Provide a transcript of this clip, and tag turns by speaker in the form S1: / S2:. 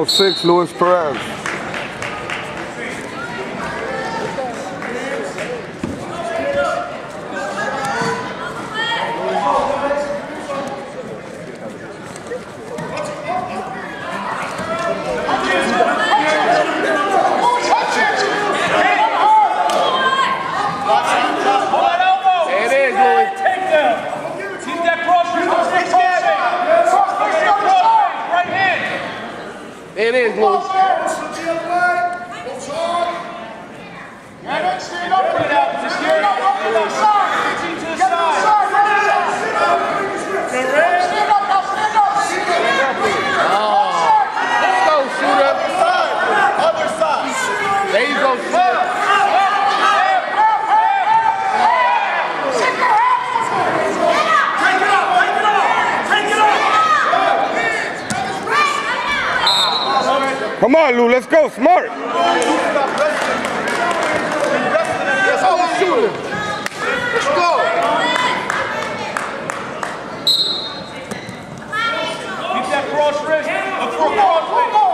S1: on six, Luis Perez.
S2: It is, Luis.
S3: Take them. Keep that cross Right hand.
S2: It is, Luis.
S1: Come on, Lou, let's go. Smart.
S2: Let's go. Let's go.
S3: Keep that cross wrist. For a cross wrist.